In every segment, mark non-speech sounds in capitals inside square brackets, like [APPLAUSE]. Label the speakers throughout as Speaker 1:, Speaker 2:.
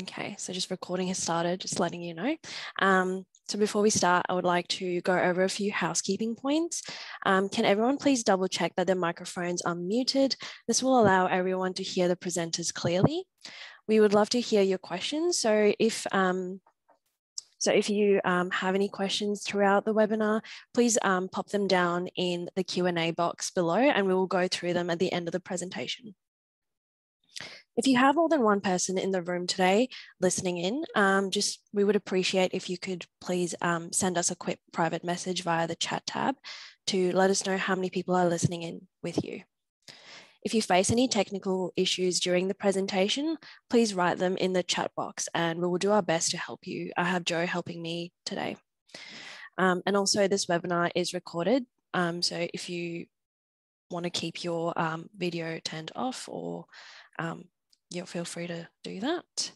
Speaker 1: Okay, so just recording has started, just letting you know. Um, so before we start, I would like to go over a few housekeeping points. Um, can everyone please double check that their microphones are muted? This will allow everyone to hear the presenters clearly. We would love to hear your questions. So if um, so if you um, have any questions throughout the webinar, please um, pop them down in the Q&A box below and we will go through them at the end of the presentation. If you have more than one person in the room today listening in, um, just we would appreciate if you could please um, send us a quick private message via the chat tab to let us know how many people are listening in with you. If you face any technical issues during the presentation, please write them in the chat box and we will do our best to help you. I have Joe helping me today. Um, and also this webinar is recorded. Um, so if you want to keep your um, video turned off or um, you'll feel free to do that.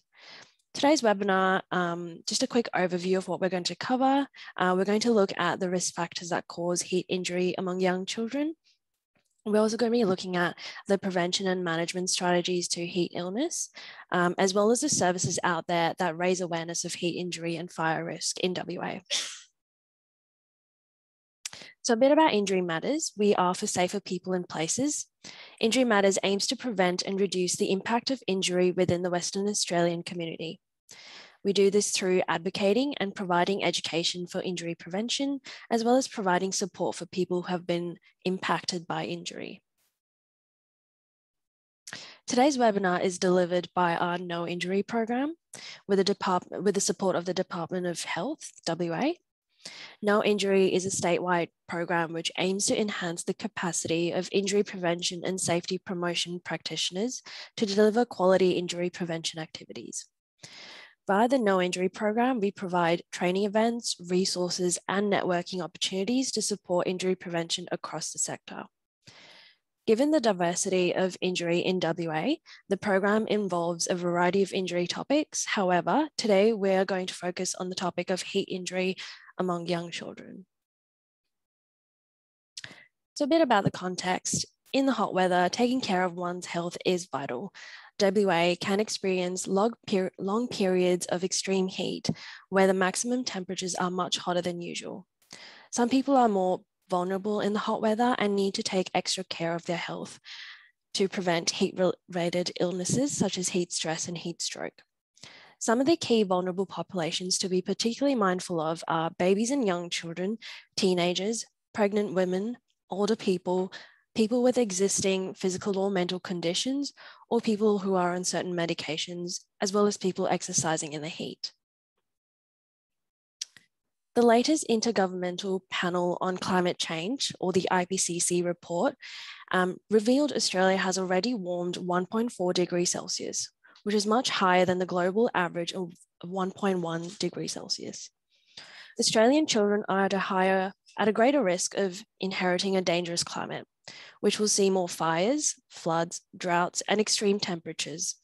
Speaker 1: Today's webinar, um, just a quick overview of what we're going to cover. Uh, we're going to look at the risk factors that cause heat injury among young children. We're also going to be looking at the prevention and management strategies to heat illness, um, as well as the services out there that raise awareness of heat injury and fire risk in WA. So a bit about Injury Matters. We are for safer people and places. Injury Matters aims to prevent and reduce the impact of injury within the Western Australian community. We do this through advocating and providing education for injury prevention, as well as providing support for people who have been impacted by injury. Today's webinar is delivered by our No Injury program with the, department, with the support of the Department of Health, WA, no Injury is a statewide program which aims to enhance the capacity of injury prevention and safety promotion practitioners to deliver quality injury prevention activities. Via the No Injury program, we provide training events, resources, and networking opportunities to support injury prevention across the sector. Given the diversity of injury in WA, the program involves a variety of injury topics. However, today we're going to focus on the topic of heat injury among young children. So a bit about the context. In the hot weather, taking care of one's health is vital. WA can experience long, per long periods of extreme heat where the maximum temperatures are much hotter than usual. Some people are more vulnerable in the hot weather and need to take extra care of their health to prevent heat-related illnesses such as heat stress and heat stroke. Some of the key vulnerable populations to be particularly mindful of are babies and young children, teenagers, pregnant women, older people, people with existing physical or mental conditions, or people who are on certain medications, as well as people exercising in the heat. The latest Intergovernmental Panel on Climate Change, or the IPCC report, um, revealed Australia has already warmed 1.4 degrees Celsius, which is much higher than the global average of 1.1 degrees Celsius. Australian children are at a higher, at a greater risk of inheriting a dangerous climate, which will see more fires, floods, droughts, and extreme temperatures.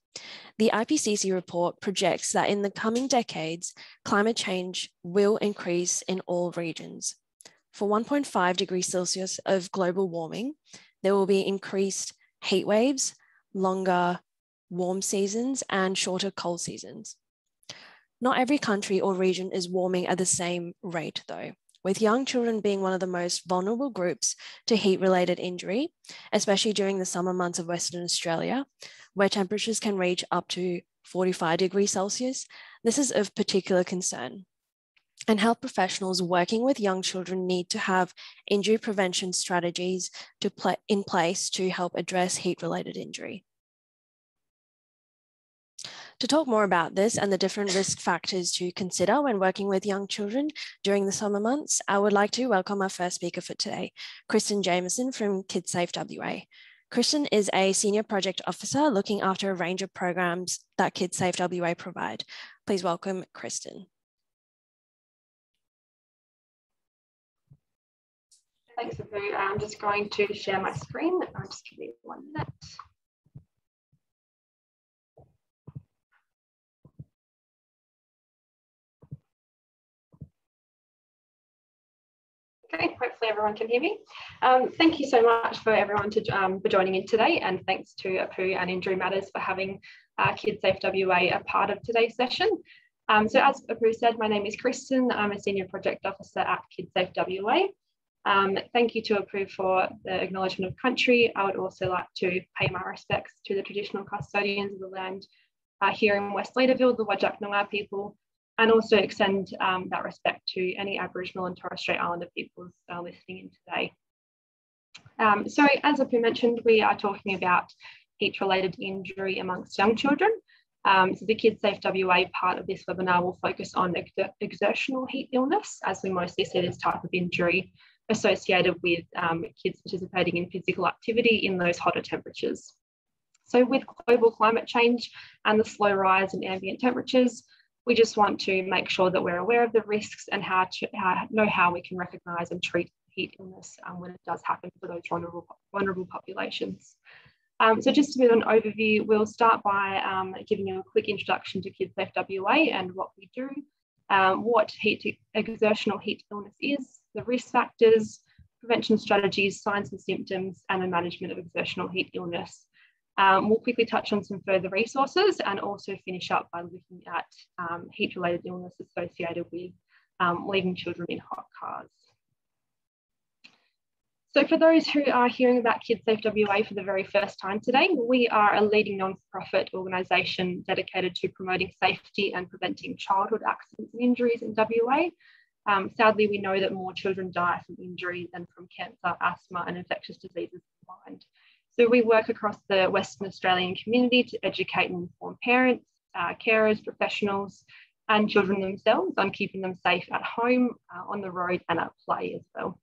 Speaker 1: The IPCC report projects that in the coming decades, climate change will increase in all regions. For 1.5 degrees Celsius of global warming, there will be increased heat waves, longer warm seasons and shorter cold seasons. Not every country or region is warming at the same rate though, with young children being one of the most vulnerable groups to heat related injury, especially during the summer months of Western Australia, where temperatures can reach up to 45 degrees Celsius. This is of particular concern. And health professionals working with young children need to have injury prevention strategies to pl in place to help address heat related injury. To talk more about this and the different risk factors to consider when working with young children during the summer months, I would like to welcome our first speaker for today, Kristen Jameson from KidSafe WA. Kristen is a senior project officer looking after a range of programs that KidSafe WA provide. Please welcome Kristen.
Speaker 2: Thanks, Abu. I'm just going to share my screen. I'll just give me one minute. Okay, hopefully everyone can hear me. Um, thank you so much for everyone to, um, for joining in today and thanks to APU and Injury Matters for having uh, KidSafe WA a part of today's session. Um, so as APU said, my name is Kristen. I'm a Senior Project Officer at KidSafe WA. Um, thank you to APU for the acknowledgement of country. I would also like to pay my respects to the traditional custodians of the land uh, here in West Leederville, the Whadjuk Noongar people, and also extend um, that respect to any Aboriginal and Torres Strait Islander peoples uh, listening in today. Um, so as Apu mentioned, we are talking about heat-related injury amongst young children. Um, so the KidSafe WA part of this webinar will focus on exertional heat illness, as we mostly see this type of injury associated with um, kids participating in physical activity in those hotter temperatures. So with global climate change and the slow rise in ambient temperatures, we just want to make sure that we're aware of the risks and how to how, know how we can recognise and treat heat illness um, when it does happen for those vulnerable, vulnerable populations. Um, so just a bit of an overview, we'll start by um, giving you a quick introduction to KidSafe WA and what we do, um, what heat exertional heat illness is, the risk factors, prevention strategies, signs and symptoms, and the management of exertional heat illness. Um, we'll quickly touch on some further resources and also finish up by looking at um, heat-related illness associated with um, leaving children in hot cars. So for those who are hearing about KidSafe WA for the very first time today, we are a leading non-profit organisation dedicated to promoting safety and preventing childhood accidents and injuries in WA. Um, sadly, we know that more children die from injury than from cancer, asthma and infectious diseases combined. So we work across the Western Australian community to educate and inform parents, uh, carers, professionals, and children themselves on keeping them safe at home, uh, on the road, and at play as well.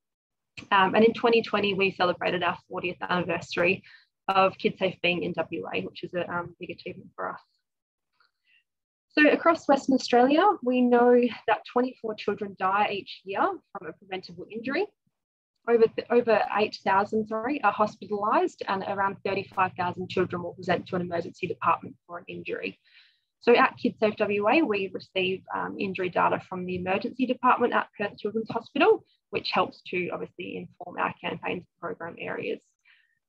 Speaker 2: Um, and in 2020, we celebrated our 40th anniversary of KidSafe being in WA, which is a um, big achievement for us. So across Western Australia, we know that 24 children die each year from a preventable injury, over, over 8,000 sorry, are hospitalised and around 35,000 children will present to an emergency department for an injury. So at KidSafe WA, we receive um, injury data from the emergency department at Perth Children's Hospital, which helps to obviously inform our campaigns program areas.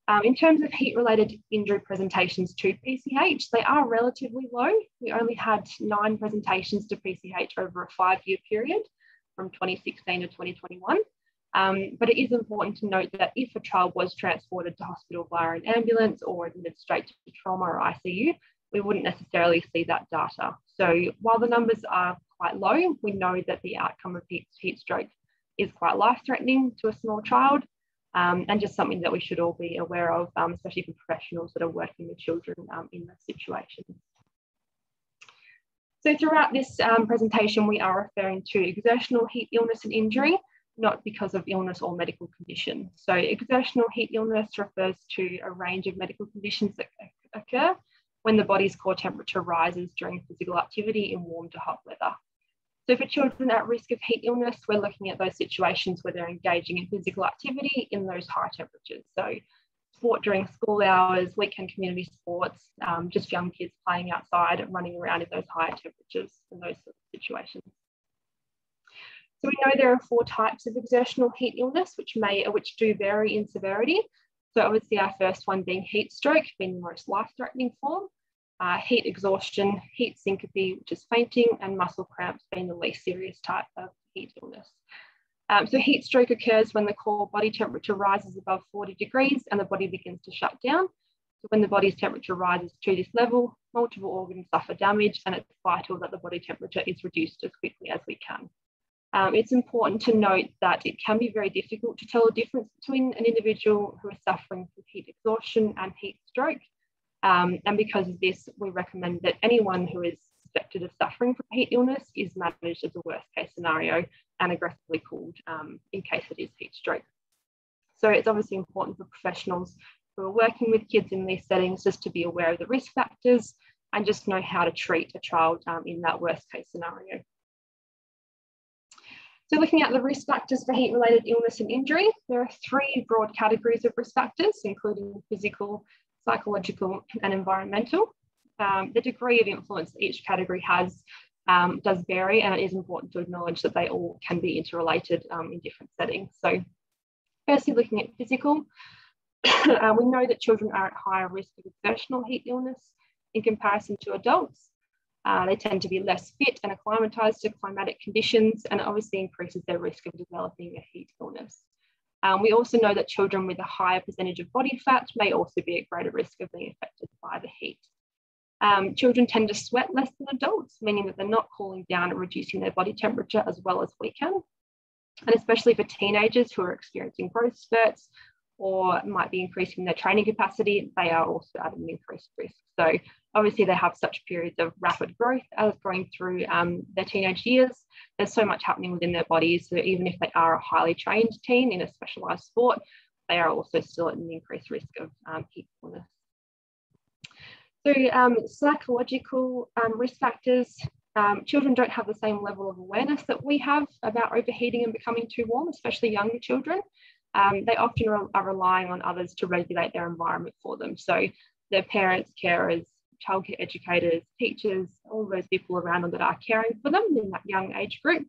Speaker 2: Um, in terms of heat-related injury presentations to PCH, they are relatively low. We only had nine presentations to PCH over a five-year period from 2016 to 2021. Um, but it is important to note that if a child was transported to hospital via an ambulance or admitted straight to trauma or ICU, we wouldn't necessarily see that data. So while the numbers are quite low, we know that the outcome of heat, heat stroke is quite life-threatening to a small child um, and just something that we should all be aware of, um, especially for professionals that are working with children um, in those situations. So throughout this um, presentation, we are referring to exertional heat illness and injury, not because of illness or medical condition. So exertional heat illness refers to a range of medical conditions that occur when the body's core temperature rises during physical activity in warm to hot weather. So for children at risk of heat illness, we're looking at those situations where they're engaging in physical activity in those high temperatures. So sport during school hours, weekend community sports, um, just young kids playing outside and running around in those higher temperatures and those sorts of situations. So we know there are four types of exertional heat illness, which may which do vary in severity. So obviously our first one being heat stroke, being the most life-threatening form, uh, heat exhaustion, heat syncope, which is fainting, and muscle cramps being the least serious type of heat illness. Um, so heat stroke occurs when the core body temperature rises above 40 degrees and the body begins to shut down. So when the body's temperature rises to this level, multiple organs suffer damage and it's vital that the body temperature is reduced as quickly as we can. Um, it's important to note that it can be very difficult to tell the difference between an individual who is suffering from heat exhaustion and heat stroke. Um, and because of this, we recommend that anyone who is suspected of suffering from heat illness is managed as a worst case scenario and aggressively called um, in case it is heat stroke. So it's obviously important for professionals who are working with kids in these settings just to be aware of the risk factors and just know how to treat a child um, in that worst case scenario. So looking at the risk factors for heat-related illness and injury, there are three broad categories of risk factors, including physical, psychological, and environmental. Um, the degree of influence each category has um, does vary, and it is important to acknowledge that they all can be interrelated um, in different settings. So Firstly, looking at physical, [COUGHS] uh, we know that children are at higher risk of exertional heat illness in comparison to adults. Uh, they tend to be less fit and acclimatized to climatic conditions, and it obviously increases their risk of developing a heat illness. Um, we also know that children with a higher percentage of body fat may also be at greater risk of being affected by the heat. Um, children tend to sweat less than adults, meaning that they're not cooling down and reducing their body temperature as well as we can. And especially for teenagers who are experiencing growth spurts or might be increasing their training capacity, they are also at an increased risk. So obviously they have such periods of rapid growth as going through um, their teenage years. There's so much happening within their bodies. So even if they are a highly trained teen in a specialized sport, they are also still at an increased risk of um, heat illness. So um, psychological um, risk factors, um, children don't have the same level of awareness that we have about overheating and becoming too warm, especially younger children. Um, they often are relying on others to regulate their environment for them. So their parents, carers, childcare educators, teachers, all those people around them that are caring for them in that young age group.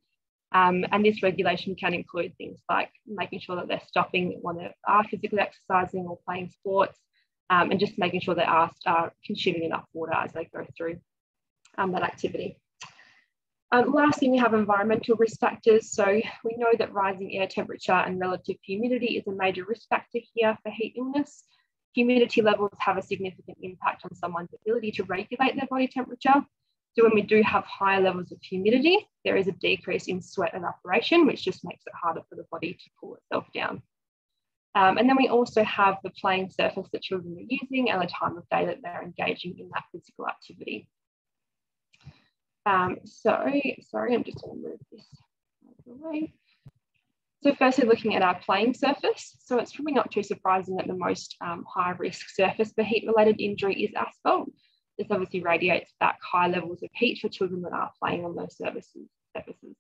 Speaker 2: Um, and this regulation can include things like making sure that they're stopping when they are physically exercising or playing sports, um, and just making sure they are, consuming enough water as they go through um, that activity. Um, lastly, we have environmental risk factors. So we know that rising air temperature and relative humidity is a major risk factor here for heat illness humidity levels have a significant impact on someone's ability to regulate their body temperature. So when we do have higher levels of humidity, there is a decrease in sweat evaporation, which just makes it harder for the body to cool itself down. Um, and then we also have the playing surface that children are using and the time of day that they're engaging in that physical activity. Um, so, sorry, I'm just going to move this away. So firstly, looking at our playing surface. So it's probably not too surprising that the most um, high risk surface for heat related injury is asphalt. This obviously radiates back high levels of heat for children that are playing on those surfaces. surfaces.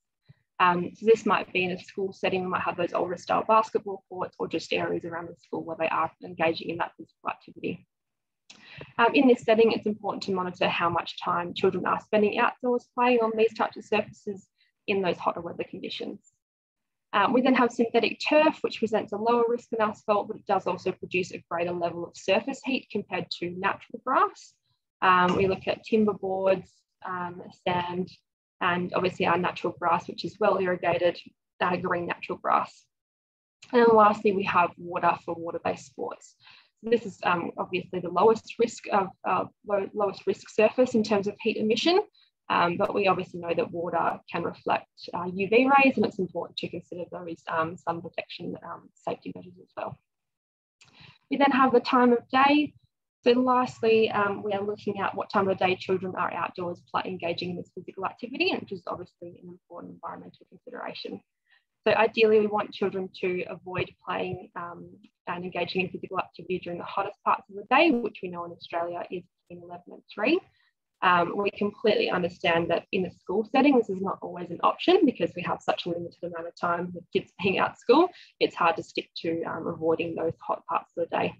Speaker 2: Um, so this might be in a school setting, we might have those older style basketball courts or just areas around the school where they are engaging in that physical activity. Um, in this setting, it's important to monitor how much time children are spending outdoors playing on these types of surfaces in those hotter weather conditions. Um, we then have synthetic turf, which presents a lower risk than asphalt, but it does also produce a greater level of surface heat compared to natural grass. Um, we look at timber boards, um, sand, and obviously our natural grass, which is well irrigated, uh, green natural grass. And then lastly, we have water for water-based sports. So this is um, obviously the lowest risk of uh, low, lowest risk surface in terms of heat emission. Um, but we obviously know that water can reflect uh, UV rays and it's important to consider those um, sun protection um, safety measures as well. We then have the time of day. So lastly, um, we are looking at what time of day children are outdoors engaging in this physical activity, which is obviously an important environmental consideration. So ideally, we want children to avoid playing um, and engaging in physical activity during the hottest parts of the day, which we know in Australia is between 11 and 3. Um, we completely understand that in a school setting, this is not always an option because we have such a limited amount of time with kids being out school. It's hard to stick to um, avoiding those hot parts of the day.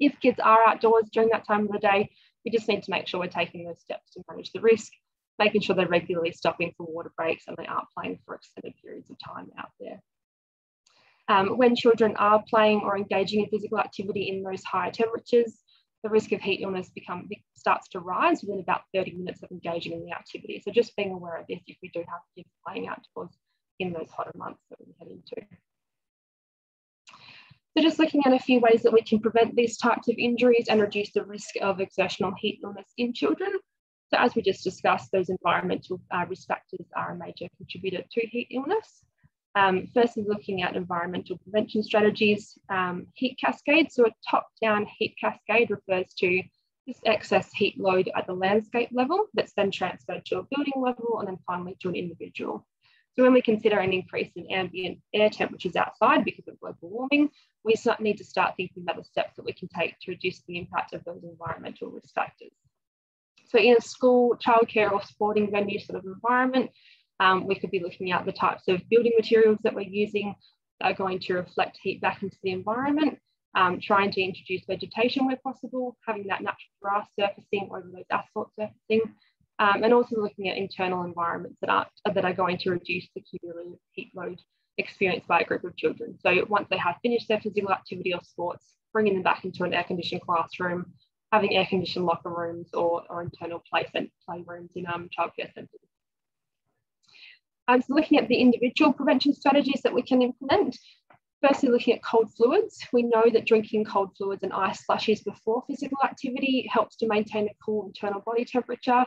Speaker 2: If kids are outdoors during that time of the day, we just need to make sure we're taking those steps to manage the risk, making sure they're regularly stopping for water breaks and they aren't playing for extended periods of time out there. Um, when children are playing or engaging in physical activity in those higher temperatures, the risk of heat illness become, starts to rise within about 30 minutes of engaging in the activity. So just being aware of this if we do have kids playing outdoors in those hotter months that we head into. So just looking at a few ways that we can prevent these types of injuries and reduce the risk of exertional heat illness in children. So as we just discussed, those environmental uh, risk factors are a major contributor to heat illness. Um, firstly, looking at environmental prevention strategies, um, heat cascade. So a top-down heat cascade refers to this excess heat load at the landscape level that's then transferred to a building level and then finally to an individual. So when we consider an increase in ambient air temperatures outside because of global warming, we need to start thinking about the steps that we can take to reduce the impact of those environmental risk factors. So in a school, childcare or sporting venue sort of environment, um, we could be looking at the types of building materials that we're using that are going to reflect heat back into the environment, um, trying to introduce vegetation where possible, having that natural grass surfacing over those asphalt surfacing, um, and also looking at internal environments that are, that are going to reduce the cumulative heat load experienced by a group of children. So once they have finished their physical activity or sports, bringing them back into an air-conditioned classroom, having air-conditioned locker rooms or, or internal play, play rooms in um, childcare centres. Um, so looking at the individual prevention strategies that we can implement, firstly looking at cold fluids. We know that drinking cold fluids and ice slushies before physical activity helps to maintain a cool internal body temperature,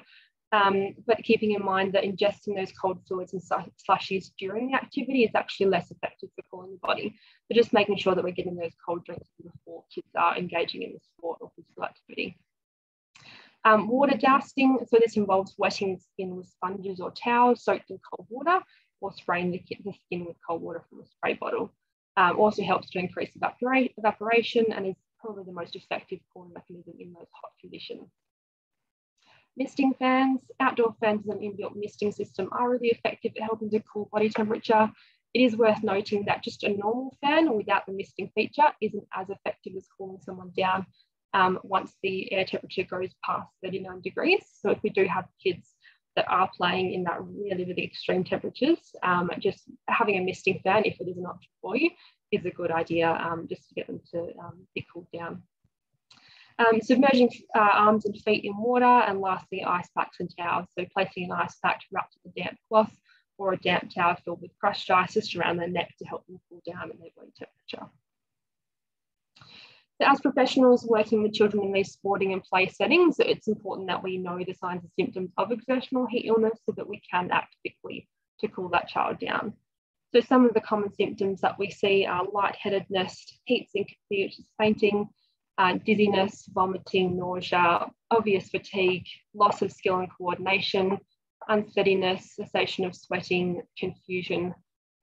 Speaker 2: um, but keeping in mind that ingesting those cold fluids and slushies during the activity is actually less effective for cooling the body. So just making sure that we're getting those cold drinks before kids are engaging in the sport or physical activity. Um, water dousing, so this involves wetting the skin with sponges or towels soaked in cold water or spraying the, the skin with cold water from a spray bottle. Um, also helps to increase evapora evaporation and is probably the most effective cooling mechanism in those hot conditions. Misting fans, outdoor fans and an inbuilt misting system are really effective at helping to cool body temperature. It is worth noting that just a normal fan without the misting feature isn't as effective as cooling someone down um, once the air temperature goes past 39 degrees. So if we do have kids that are playing in that really, really extreme temperatures, um, just having a misting fan, if it is an option for you, is a good idea um, just to get them to um, be cooled down. Um, submerging uh, arms and feet in water, and lastly, ice packs and towels. So placing an ice pack wrapped in a damp cloth or a damp towel filled with crushed ice just around their neck to help them cool down and their body temperature. As professionals working with children in these sporting and play settings, it's important that we know the signs and symptoms of exertional heat illness so that we can act quickly to cool that child down. So some of the common symptoms that we see are lightheadedness, heat syncope, which is fainting, uh, dizziness, vomiting, nausea, obvious fatigue, loss of skill and coordination, unsteadiness, cessation of sweating, confusion,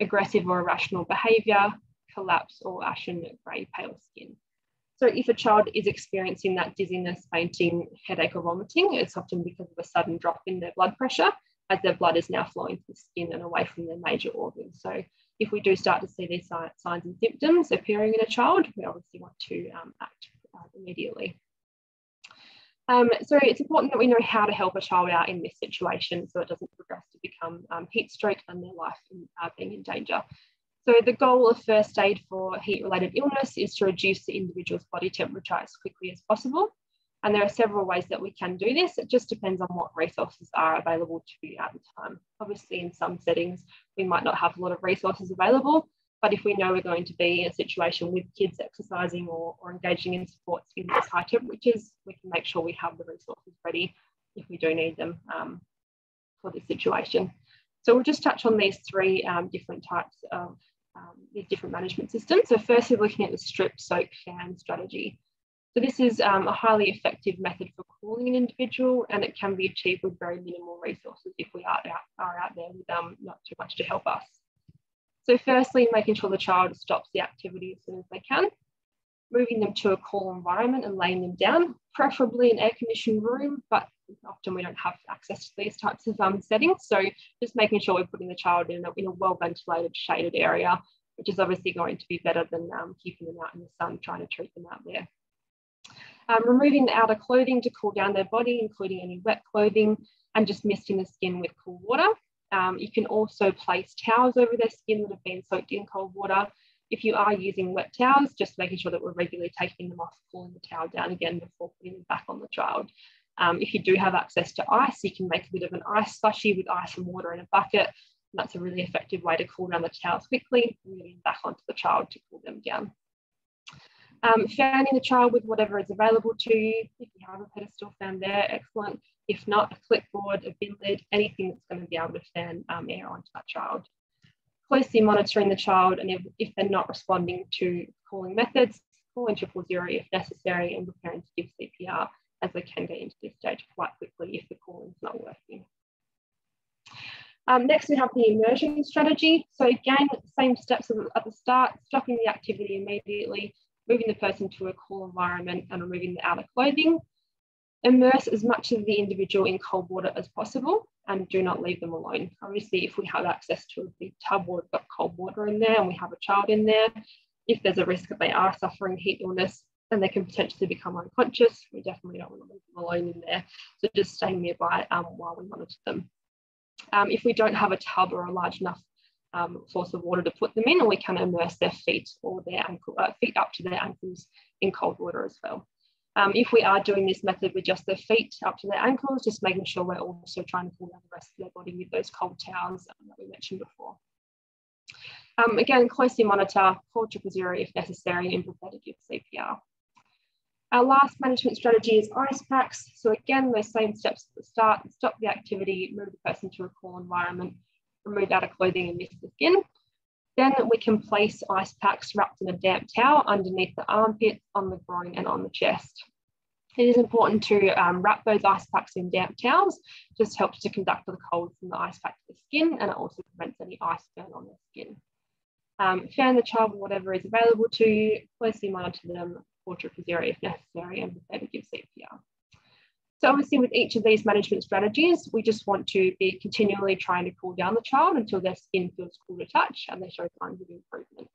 Speaker 2: aggressive or irrational behaviour, collapse or ashen grey pale skin. So if a child is experiencing that dizziness, fainting, headache or vomiting, it's often because of a sudden drop in their blood pressure as their blood is now flowing to the skin and away from their major organs. So if we do start to see these signs and symptoms appearing in a child, we obviously want to um, act uh, immediately. Um, so it's important that we know how to help a child out in this situation so it doesn't progress to become um, heat stroke and their life in, uh, being in danger. So the goal of first aid for heat-related illness is to reduce the individual's body temperature as quickly as possible. And there are several ways that we can do this. It just depends on what resources are available to you at the time. Obviously, in some settings, we might not have a lot of resources available, but if we know we're going to be in a situation with kids exercising or, or engaging in sports in these high temperatures, we can make sure we have the resources ready if we do need them um, for this situation. So we'll just touch on these three um, different types of um, these different management systems. So firstly, looking at the strip, soak, fan strategy. So this is um, a highly effective method for cooling an individual and it can be achieved with very minimal resources if we are out, are out there with um, not too much to help us. So firstly, making sure the child stops the activity as soon as they can, moving them to a cool environment and laying them down, preferably an air-conditioned room, but often we don't have access to these types of um, settings. So just making sure we're putting the child in a, in a well-ventilated, shaded area, which is obviously going to be better than um, keeping them out in the sun, trying to treat them out there. Um, removing the outer clothing to cool down their body, including any wet clothing, and just misting the skin with cool water. Um, you can also place towels over their skin that have been soaked in cold water. If you are using wet towels, just making sure that we're regularly taking them off, cooling the towel down again before putting them back on the child. Um, if you do have access to ice, you can make a bit of an ice slushy with ice and water in a bucket. And that's a really effective way to cool down the towels quickly, and back onto the child to cool them down. Um, fanning the child with whatever is available to you. If you have a pedestal fan there, excellent. If not, a clipboard, a bin lid, anything that's going to be able to fan um, air onto that child. Closely monitoring the child, and if, if they're not responding to cooling methods, calling triple zero if necessary, and preparing to give CPR as they can get into this stage quite quickly if the cooling is not working. Um, next, we have the immersion strategy. So again, same steps at the start, stopping the activity immediately, moving the person to a cool environment and removing the outer clothing. Immerse as much of the individual in cold water as possible and do not leave them alone. Obviously, if we have access to a big tub or we've got cold water in there and we have a child in there, if there's a risk that they are suffering heat illness and they can potentially become unconscious, we definitely don't want to leave them alone in there. So just staying nearby um, while we monitor them. Um, if we don't have a tub or a large enough um, source of water to put them in, we can immerse their feet or their ankle, uh, feet up to their ankles in cold water as well. Um, if we are doing this method with just their feet up to their ankles, just making sure we're also trying to cool down the rest of their body with those cold towels um, that we mentioned before. Um, again, closely monitor, call triple zero if necessary, and prepare to give CPR. Our last management strategy is ice packs. So again, those same steps at the start, stop the activity, move the person to a cool environment, remove outer clothing and mist the skin. Then we can place ice packs wrapped in a damp towel underneath the armpit, on the groin and on the chest. It is important to um, wrap those ice packs in damp towels, just helps to conduct the cold from the ice pack to the skin and it also prevents any ice burn on the skin. Um, fan the child with whatever is available to you, closely monitor them, triple zero if necessary, and prepare to give CPR. So obviously with each of these management strategies, we just want to be continually trying to cool down the child until their skin feels cool to touch and they show signs of improvement.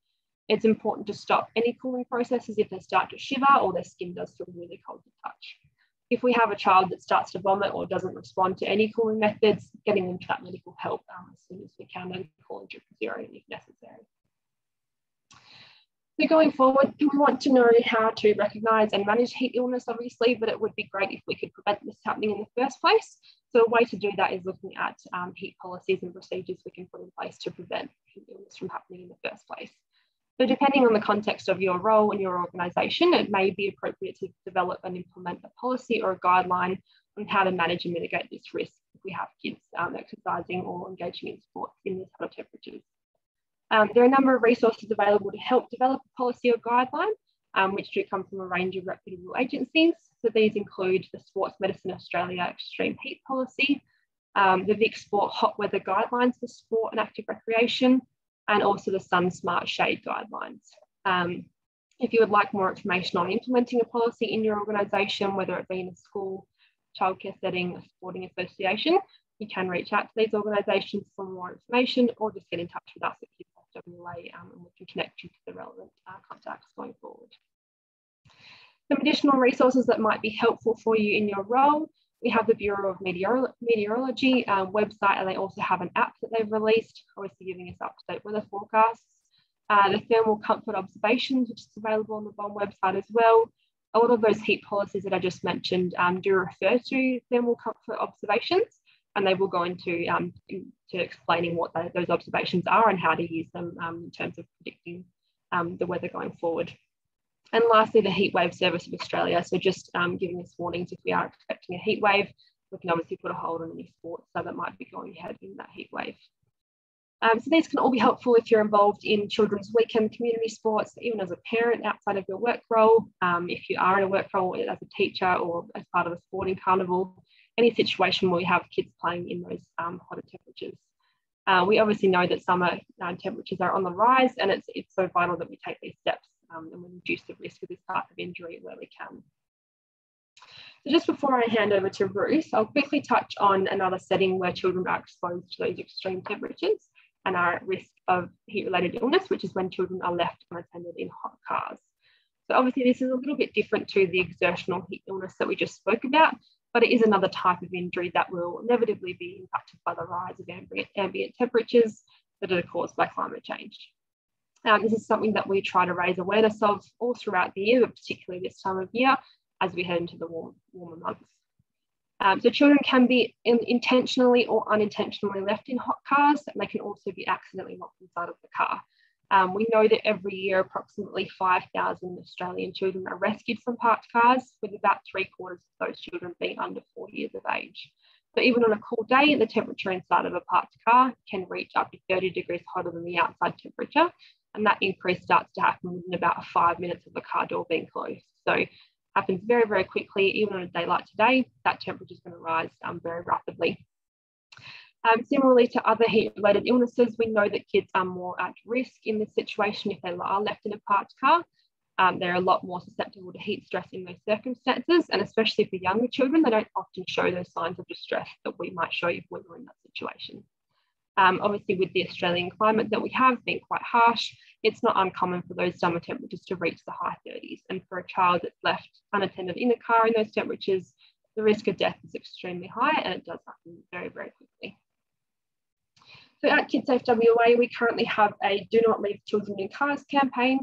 Speaker 2: It's important to stop any cooling processes if they start to shiver or their skin does feel really cold to touch. If we have a child that starts to vomit or doesn't respond to any cooling methods, getting them to that medical help um, as soon as we can and calling triple zero if necessary. So going forward, we want to know how to recognise and manage heat illness, obviously, but it would be great if we could prevent this happening in the first place. So a way to do that is looking at um, heat policies and procedures we can put in place to prevent heat illness from happening in the first place. So depending on the context of your role and your organisation, it may be appropriate to develop and implement a policy or a guideline on how to manage and mitigate this risk if we have kids um, exercising or engaging in sports in these hotter temperatures. Um, there are a number of resources available to help develop a policy or guideline, um, which do come from a range of reputable agencies. So these include the Sports Medicine Australia Extreme Heat Policy, um, the Vic Sport Hot Weather Guidelines for Sport and Active Recreation, and also the Sun Smart Shade Guidelines. Um, if you would like more information on implementing a policy in your organisation, whether it be in a school, childcare setting, a sporting association, you can reach out to these organisations for more information or just get in touch with us at Um, and we can connect you to the relevant uh, contacts going forward. Some additional resources that might be helpful for you in your role. We have the Bureau of Meteor Meteorology um, website and they also have an app that they've released, obviously giving us up-to-date weather forecasts. Uh, the thermal comfort observations, which is available on the BOM website as well. A lot of those heat policies that I just mentioned um, do refer to thermal comfort observations and they will go into um, to explaining what they, those observations are and how to use them um, in terms of predicting um, the weather going forward. And lastly, the heatwave Service of Australia. So just um, giving us warnings if we are expecting a heatwave, we can obviously put a hold on any sports so that might be going ahead in that heatwave. Um, so these can all be helpful if you're involved in children's weekend community sports, even as a parent outside of your work role. Um, if you are in a work role as a teacher or as part of a sporting carnival, any situation where we have kids playing in those um, hotter temperatures. Uh, we obviously know that summer uh, temperatures are on the rise and it's, it's so vital that we take these steps um, and we reduce the risk of this type of injury where we can. So just before I hand over to Ruth, I'll quickly touch on another setting where children are exposed to those extreme temperatures and are at risk of heat-related illness, which is when children are left unattended in hot cars. So obviously this is a little bit different to the exertional heat illness that we just spoke about, but it is another type of injury that will inevitably be impacted by the rise of ambient, ambient temperatures that are caused by climate change. Um, this is something that we try to raise awareness of all throughout the year, but particularly this time of year as we head into the warm, warmer months. Um, so children can be in, intentionally or unintentionally left in hot cars, and they can also be accidentally locked inside of the car. Um, we know that every year approximately 5,000 Australian children are rescued from parked cars, with about three quarters of those children being under four years of age. So even on a cool day, the temperature inside of a parked car can reach up to 30 degrees hotter than the outside temperature. And that increase starts to happen within about five minutes of the car door being closed. So happens very, very quickly. Even on a day like today, that temperature is going to rise um, very rapidly. Um, similarly to other heat-related illnesses, we know that kids are more at risk in this situation if they are left in a parked car. Um, they're a lot more susceptible to heat stress in those circumstances, and especially for younger children, they don't often show those signs of distress that we might show if we were in that situation. Um, obviously, with the Australian climate that we have being quite harsh, it's not uncommon for those summer temperatures to reach the high 30s. And for a child that's left unattended in a car in those temperatures, the risk of death is extremely high and it does happen very, very quickly. So at KidSafe WA, we currently have a Do Not Leave Children in Cars campaign.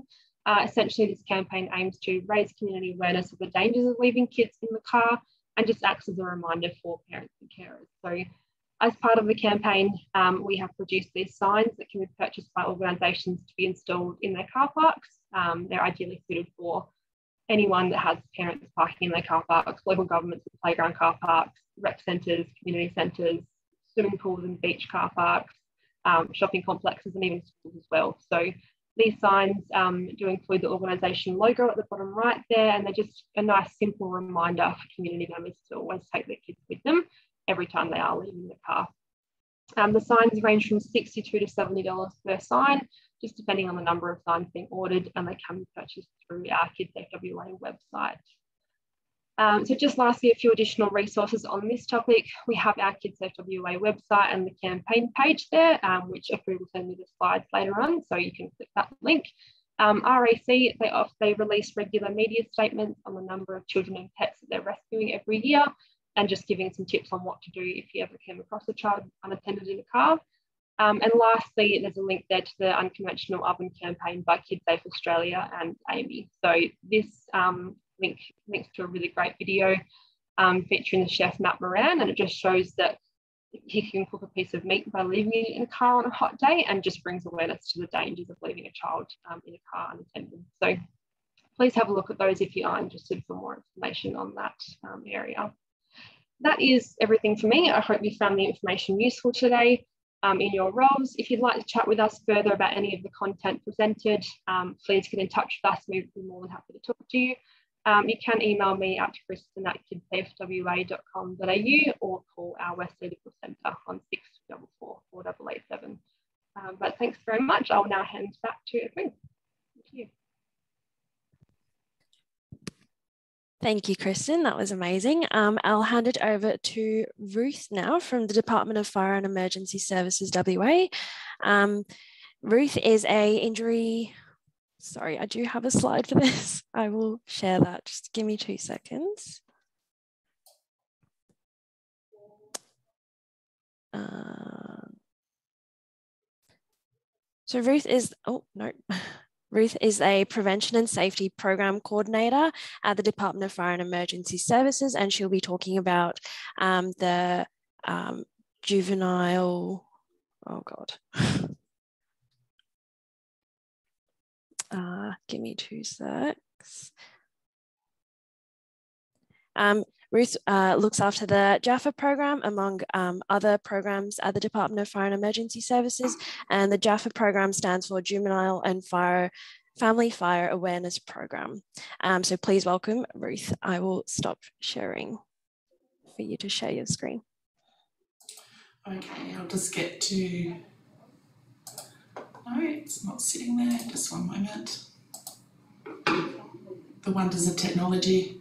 Speaker 2: Uh, essentially, this campaign aims to raise community awareness of the dangers of leaving kids in the car and just acts as a reminder for parents and carers. So as part of the campaign, um, we have produced these signs that can be purchased by organisations to be installed in their car parks. Um, they're ideally suited for anyone that has parents parking in their car parks, local governments with playground car parks, rec centres, community centres, swimming pools and beach car parks, um, shopping complexes and even schools as well. So these signs um, do include the organisation logo at the bottom right there and they're just a nice simple reminder for community members to always take their kids with them every time they are leaving the car. Um, the signs range from 62 to $70 per sign, just depending on the number of signs being ordered, and they can be purchased through our Kids WA website. Um, so just lastly, a few additional resources on this topic. We have our KidSafe WA website and the campaign page there, um, which April will send me the slides later on, so you can click that link. Um, RAC, they, off, they release regular media statements on the number of children and pets that they're rescuing every year, and just giving some tips on what to do if you ever came across a child unattended in a car. Um, and lastly, there's a link there to the Unconventional Oven campaign by KidSafe Australia and AAMI. So this um, link links to a really great video um, featuring the chef Matt Moran, and it just shows that he can cook a piece of meat by leaving it in a car on a hot day and just brings awareness to the dangers of leaving a child um, in a car unattended. So please have a look at those if you are interested for more information on that um, area that is everything for me. I hope you found the information useful today um, in your roles. If you'd like to chat with us further about any of the content presented, um, please get in touch with us. We'd be more than happy to talk to you. Um, you can email me at kristen at kidsafewa.com.au or call our West Medical Centre on 644 4887. Um, but thanks very much. I'll now hand back to Edwin. Thank you.
Speaker 1: Thank you, Kristen. That was amazing. Um, I'll hand it over to Ruth now from the Department of Fire and Emergency Services WA. Um, Ruth is a injury, sorry, I do have a slide for this. [LAUGHS] I will share that. Just give me two seconds. Uh, so Ruth is, oh, no. [LAUGHS] Ruth is a Prevention and Safety Program Coordinator at the Department of Fire and Emergency Services, and she'll be talking about um, the um, juvenile, oh God. [LAUGHS] uh, give me two secs. Um, Ruth uh, looks after the JAFFA program among um, other programs at the Department of Fire and Emergency Services. And the JAFFA program stands for Juvenile and Fire Family Fire Awareness Program. Um, so please welcome Ruth. I will stop sharing for you to share your screen.
Speaker 3: Okay, I'll just get to, no, it's not sitting there, just one moment. The wonders of technology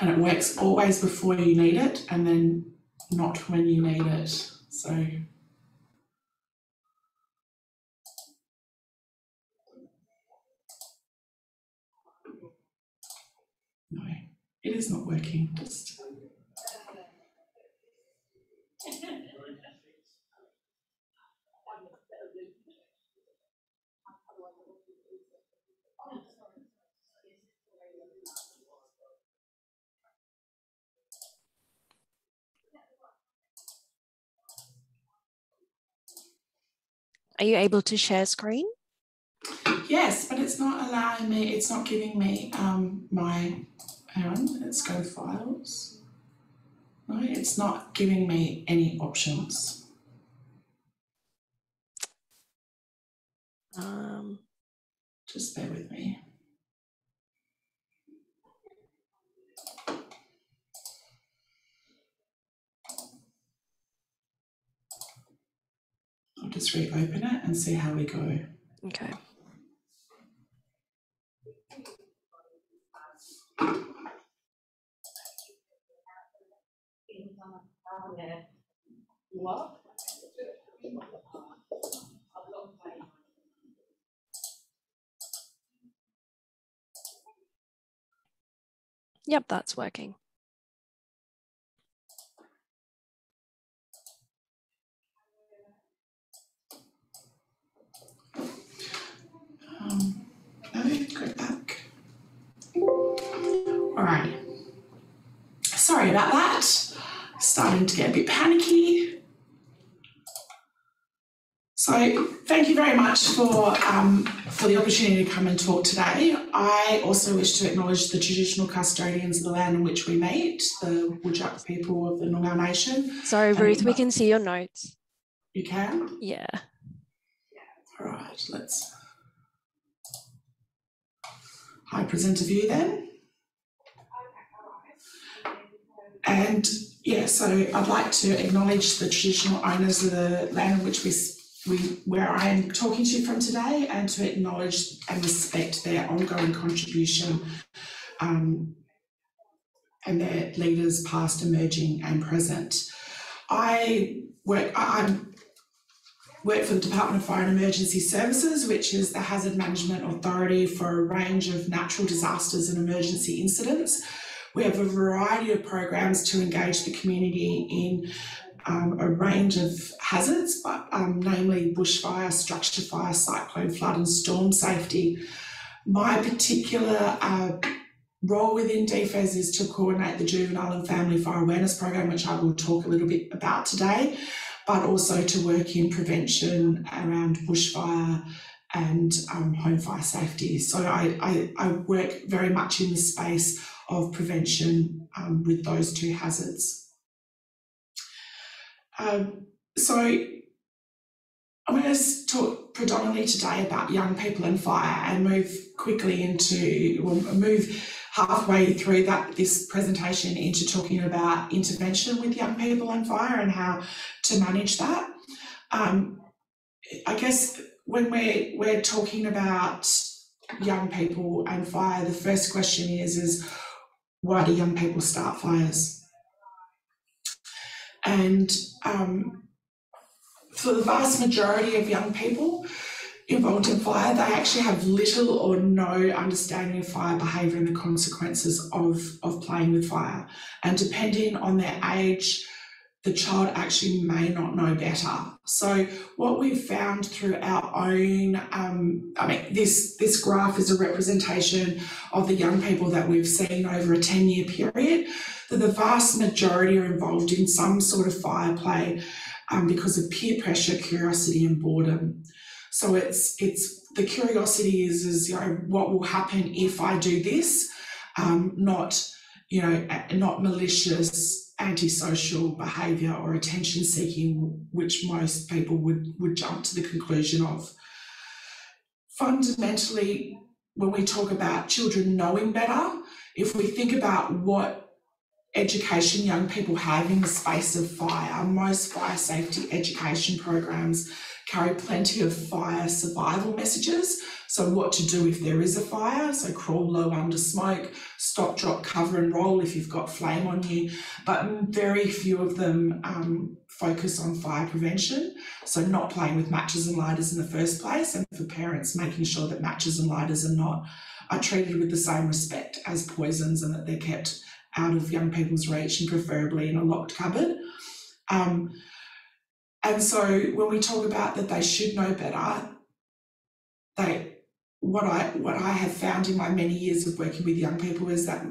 Speaker 3: and it works always before you need it and then not when you need it. So no, it is not working. Just [LAUGHS]
Speaker 1: Are you able to share screen?
Speaker 3: Yes, but it's not allowing me, it's not giving me um, my, hang on, let's go files. No, it's not giving me any options.
Speaker 1: Um,
Speaker 3: Just bear with me. Just reopen it and see how we go.
Speaker 1: okay. Yep, that's working.
Speaker 3: Um, okay, go back. All right. Sorry about that. Starting to get a bit panicky. So thank you very much for um, for the opportunity to come and talk today. I also wish to acknowledge the traditional custodians of the land in which we meet, the Whadjuk people of the Noongar Nation.
Speaker 1: Sorry, Ruth, and, we can see your notes.
Speaker 3: You can? Yeah.
Speaker 1: yeah.
Speaker 3: All right, let's high presenter view then. And yeah, so I'd like to acknowledge the traditional owners of the land in which we, we where I am talking to you from today, and to acknowledge and respect their ongoing contribution um, and their leaders, past, emerging, and present. I work. I, I'm work for the Department of Fire and Emergency Services, which is the hazard management authority for a range of natural disasters and emergency incidents. We have a variety of programs to engage the community in um, a range of hazards, but um, namely bushfire, structure fire, cyclone, flood, and storm safety. My particular uh, role within DFES is to coordinate the Juvenile and Family Fire Awareness Program, which I will talk a little bit about today, but also to work in prevention around bushfire and um, home fire safety. So I, I, I work very much in the space of prevention um, with those two hazards. Um, so I'm going to talk predominantly today about young people and fire and move quickly into, well, move halfway through that this presentation into talking about intervention with young people and fire and how to manage that. Um, I guess when we're, we're talking about young people and fire, the first question is, is why do young people start fires? And um, for the vast majority of young people involved in fire, they actually have little or no understanding of fire behaviour and the consequences of, of playing with fire. And depending on their age, the child actually may not know better. So what we've found through our own, um, I mean, this this graph is a representation of the young people that we've seen over a 10 year period, that the vast majority are involved in some sort of fire play um, because of peer pressure, curiosity and boredom. So it's, it's the curiosity is, is, you know, what will happen if I do this, um, not, you know, not malicious antisocial behaviour or attention seeking, which most people would, would jump to the conclusion of. Fundamentally, when we talk about children knowing better, if we think about what education young people have in the space of fire, most fire safety education programs carry plenty of fire survival messages. So, what to do if there is a fire. So, crawl low under smoke, stop, drop, cover, and roll if you've got flame on you. But very few of them um, focus on fire prevention. So, not playing with matches and lighters in the first place, and for parents, making sure that matches and lighters are not are treated with the same respect as poisons and that they're kept out of young people's reach and preferably in a locked cupboard. Um, and so when we talk about that they should know better, they what I what I have found in my many years of working with young people is that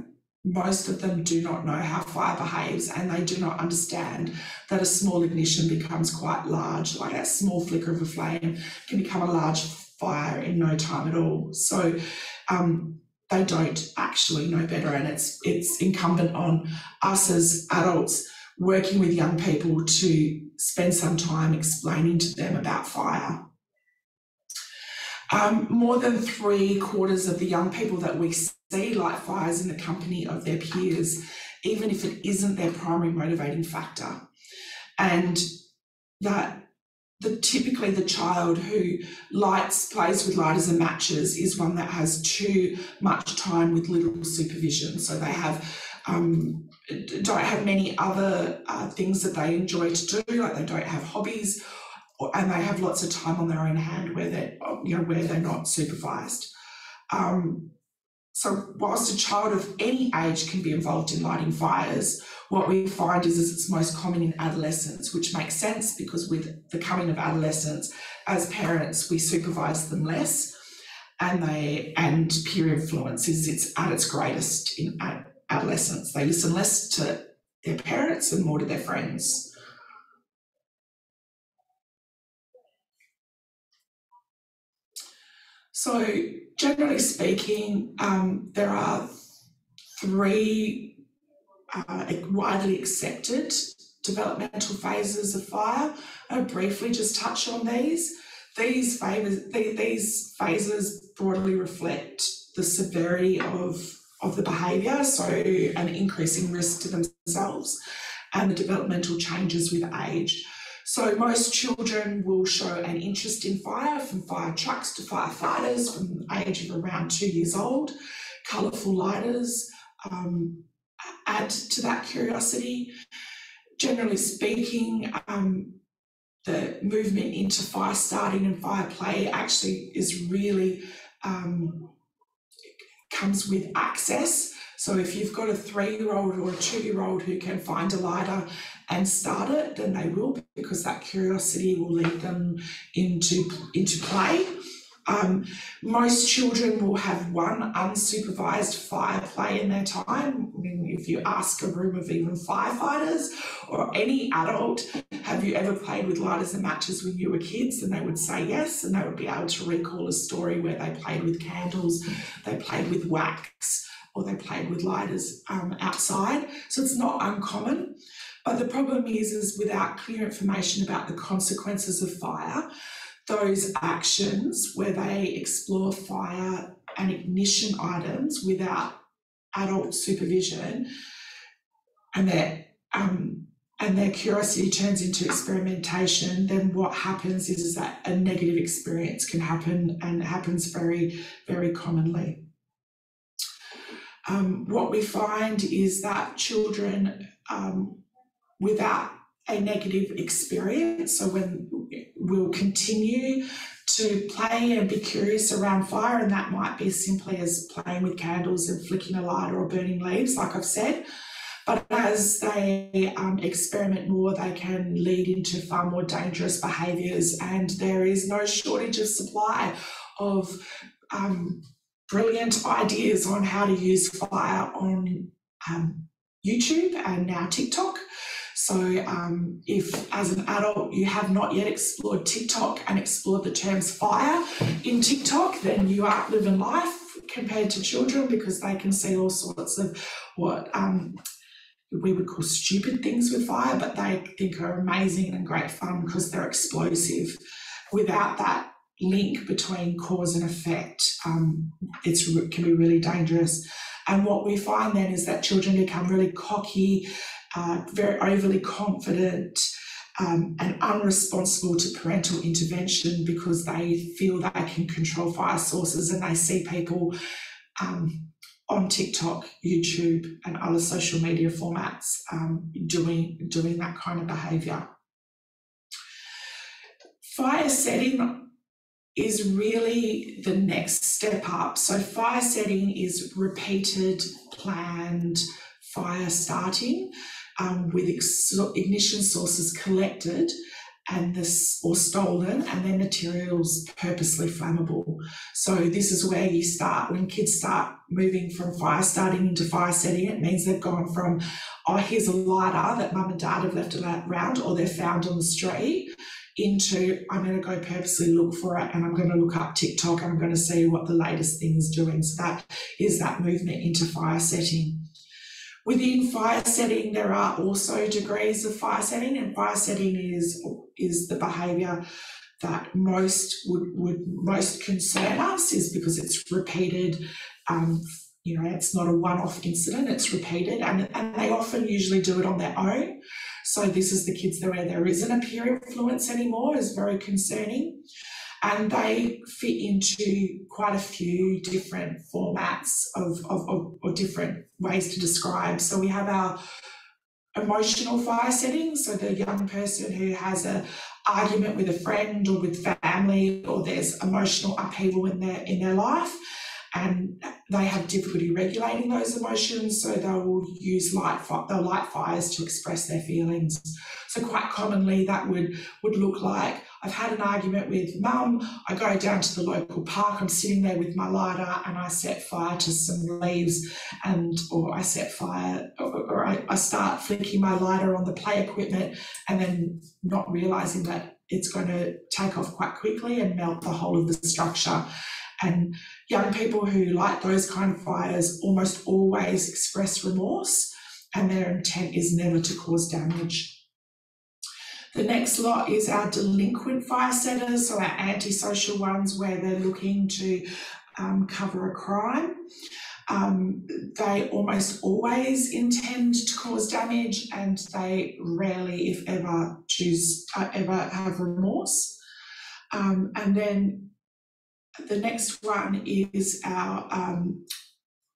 Speaker 3: most of them do not know how fire behaves and they do not understand that a small ignition becomes quite large, like a small flicker of a flame can become a large fire in no time at all. So um, they don't actually know better and it's it's incumbent on us as adults working with young people to spend some time explaining to them about fire. Um, more than three quarters of the young people that we see light fires in the company of their peers, even if it isn't their primary motivating factor. And that the typically the child who lights plays with lighters and matches is one that has too much time with little supervision so they have um, don't have many other uh, things that they enjoy to do, like they don't have hobbies, or, and they have lots of time on their own hand where they you know where they're not supervised. Um, so whilst a child of any age can be involved in lighting fires, what we find is, is it's most common in adolescence, which makes sense because with the coming of adolescence, as parents, we supervise them less and they and peer influence is it's at its greatest in at adolescents. They listen less to their parents and more to their friends. So, generally speaking, um, there are three uh, widely accepted developmental phases of fire. I'll briefly just touch on these. These, phases, these phases broadly reflect the severity of, of the behaviour, so an increasing risk to themselves, and the developmental changes with age. So most children will show an interest in fire, from fire trucks to firefighters, from the age of around two years old. Colourful lighters um, add to that curiosity. Generally speaking, um, the movement into fire starting and fire play actually is really um, comes with access. So if you've got a three-year-old or a two-year-old who can find a lighter and start it, then they will because that curiosity will lead them into into play. Um, most children will have one unsupervised fire play in their time. I mean, if you ask a room of even firefighters or any adult, have you ever played with lighters and matches when you were kids? And they would say yes, and they would be able to recall a story where they played with candles, they played with wax, or they played with lighters um, outside. So it's not uncommon. But the problem is, is without clear information about the consequences of fire, those actions where they explore fire and ignition items without adult supervision and their um, and their curiosity turns into experimentation, then what happens is, is that a negative experience can happen and it happens very, very commonly. Um, what we find is that children um, without a negative experience. So when we'll continue to play and be curious around fire, and that might be simply as playing with candles and flicking a lighter or burning leaves, like I've said. But as they um, experiment more, they can lead into far more dangerous behaviours, and there is no shortage of supply of um, brilliant ideas on how to use fire on um, YouTube and now TikTok. So, um, if as an adult you have not yet explored TikTok and explored the terms fire in TikTok, then you aren't living life compared to children because they can see all sorts of what um, we would call stupid things with fire, but they think are amazing and great fun because they're explosive. Without that link between cause and effect, um, it can be really dangerous. And what we find then is that children become really cocky uh, very overly confident um, and unresponsible to parental intervention because they feel they can control fire sources and they see people um, on TikTok, YouTube, and other social media formats um, doing doing that kind of behaviour. Fire setting is really the next step up. So fire setting is repeated, planned fire starting um, with ignition sources collected and this or stolen and their materials purposely flammable. So this is where you start when kids start moving from fire starting into fire setting. It means they've gone from oh here's a lighter that mum and dad have left around or they're found on the street into I'm going to go purposely look for it and I'm going to look up TikTok and I'm going to see what the latest thing is doing. So that is that movement into fire setting. Within fire setting, there are also degrees of fire setting, and fire setting is is the behaviour that most would, would most concern us is because it's repeated. Um, you know, it's not a one-off incident; it's repeated, and and they often usually do it on their own. So this is the kids where there isn't a peer influence anymore is very concerning and they fit into quite a few different formats of, of, of, of different ways to describe. So we have our emotional fire settings, so the young person who has a argument with a friend or with family, or there's emotional upheaval in their in their life. and they have difficulty regulating those emotions, so they will use light they'll light fires to express their feelings. So quite commonly that would would look like I've had an argument with mum, I go down to the local park, I'm sitting there with my lighter and I set fire to some leaves and or I set fire or, or I, I start flicking my lighter on the play equipment and then not realizing that it's going to take off quite quickly and melt the whole of the structure. And young people who light those kind of fires almost always express remorse, and their intent is never to cause damage. The next lot is our delinquent fire setters, so our antisocial ones where they're looking to um, cover a crime. Um, they almost always intend to cause damage and they rarely, if ever, choose, uh, ever have remorse. Um, and then the next one is our um,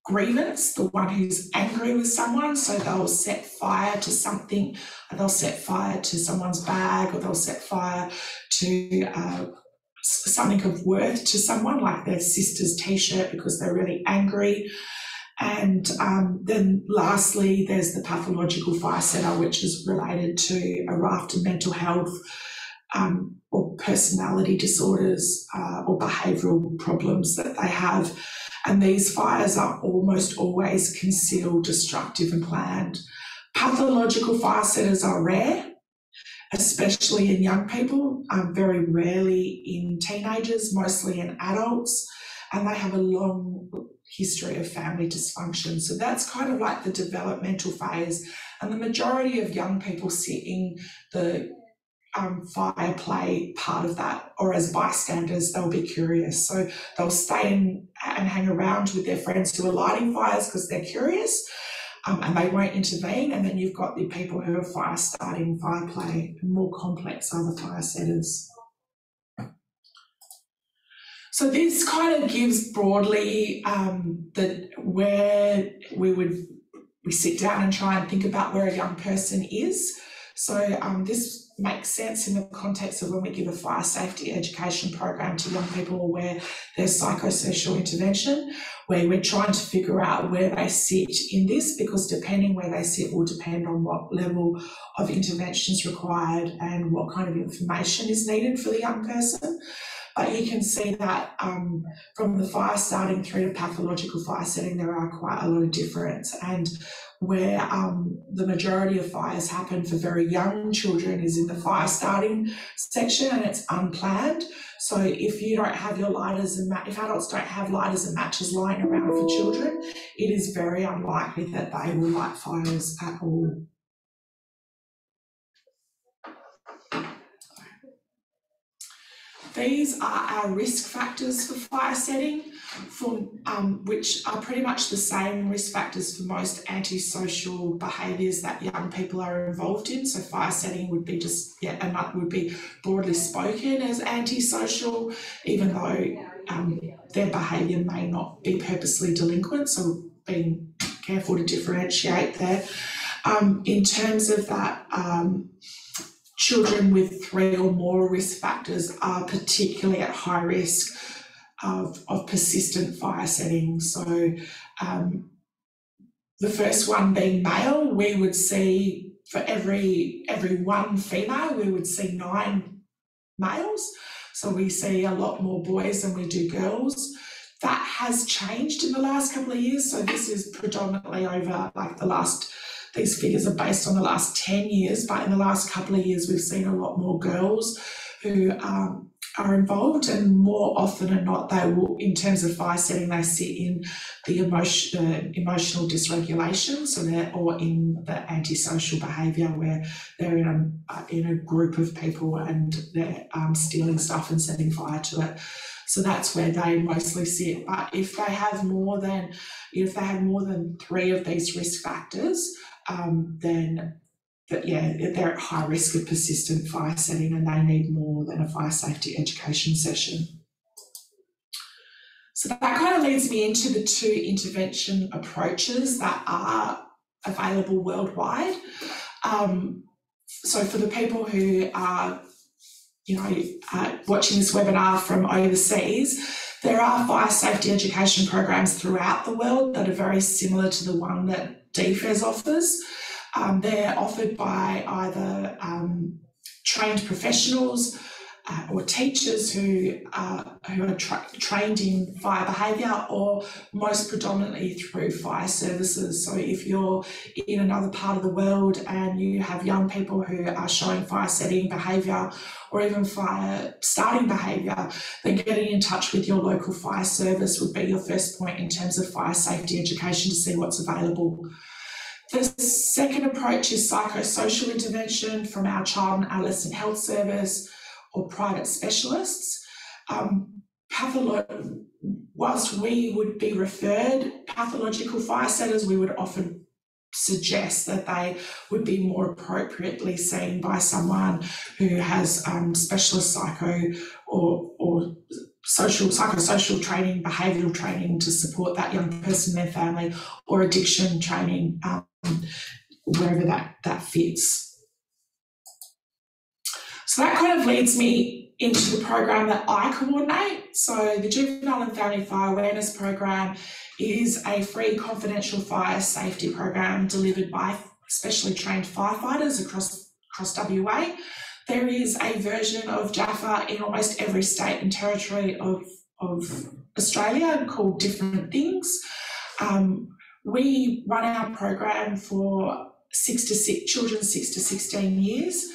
Speaker 3: grievance, the one who's angry with someone. So they'll set fire to something, they'll set fire to someone's bag, or they'll set fire to uh, something of worth to someone, like their sister's t shirt, because they're really angry. And um, then lastly, there's the pathological fire setter, which is related to a raft of mental health um, or personality disorders uh, or behavioural problems that they have. And these fires are almost always concealed, destructive, and planned. Pathological fire setters are rare, especially in young people, um, very rarely in teenagers, mostly in adults, and they have a long history of family dysfunction. So that's kind of like the developmental phase. And the majority of young people sit in the um, fire play part of that, or as bystanders, they'll be curious. So they'll stay in, and hang around with their friends who are lighting fires because they're curious. Um, and they won't intervene. And then you've got the people who are fire starting, fire play, more complex are the fire setters. So this kind of gives broadly um, that where we would we sit down and try and think about where a young person is. So um, this makes sense in the context of when we give a fire safety education program to young people where there's psychosocial intervention, where we're trying to figure out where they sit in this, because depending where they sit will depend on what level of intervention is required and what kind of information is needed for the young person. But you can see that um, from the fire starting through to pathological fire setting, there are quite a lot of difference. And where um, the majority of fires happen for very young children is in the fire starting section and it's unplanned. So if you don't have your lighters and if adults don't have lighters and matches lying around for children, it is very unlikely that they will light fires at all. These are our risk factors for fire setting, for, um, which are pretty much the same risk factors for most antisocial behaviours that young people are involved in. So fire setting would be just, yeah, and that would be broadly spoken as antisocial, even though um, their behaviour may not be purposely delinquent. So being careful to differentiate there. Um, in terms of that, um, children with three or more risk factors are particularly at high risk of, of persistent fire settings. So, um, the first one being male, we would see for every every one female, we would see nine males. So we see a lot more boys than we do girls. That has changed in the last couple of years. So this is predominantly over like the last these figures are based on the last 10 years, but in the last couple of years, we've seen a lot more girls who um, are involved, and more often than not, they will, in terms of fire setting, they sit in the emotion, uh, emotional dysregulation, so they're or in the antisocial behaviour where they're in a uh, in a group of people and they're um, stealing stuff and setting fire to it. So that's where they mostly sit. But if they have more than if they have more than three of these risk factors, um, then that yeah, they're at high risk of persistent fire setting and they need more than a fire safety education session. So that kind of leads me into the two intervention approaches that are available worldwide. Um, so for the people who are, you know, uh, watching this webinar from overseas, There are fire safety education programs throughout the world that are very similar to the one that DFES offers. Um, they're offered by either um, trained professionals uh, or teachers who uh, who are tra- trained in fire behaviour, or most predominantly through fire services. So, if you're in another part of the world and you have young people who are showing fire setting behaviour or even fire starting behaviour, then getting in touch with your local fire service would be your first point in terms of fire safety education to see what's available. The second approach is psychosocial intervention from our child and adolescent health service or private specialists. Um, patholo- whilst we would be referred pathological fire setters, we would often suggest that they would be more appropriately seen by someone who has um, specialist psycho or, or social psychosocial training, behavioural training to support that young person their family, or addiction training, um, wherever that that fits. So that kind of leads me into the program that I coordinate. So the Juvenile and Family Fire Awareness Program is a free confidential fire safety program delivered by specially trained firefighters across, across WA. There is a version of JAFFA in almost every state and territory of, of Australia called Different Things. Um, we run our program for six to six children, six to 16 years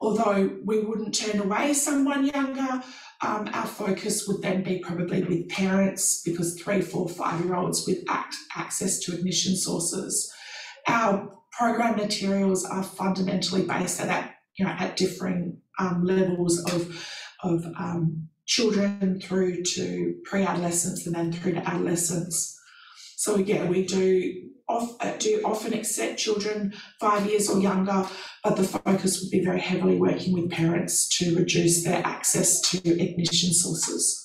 Speaker 3: although we wouldn't turn away someone younger, um, our focus would then be probably with parents because three, four, five year olds with act, access to ignition sources. Our program materials are fundamentally based at, you know, at differing um, levels of, of um, children through to pre-adolescence and then through to adolescence. So yeah, we do off, uh, do often accept children five years or younger, but the focus would be very heavily working with parents to reduce their access to ignition sources.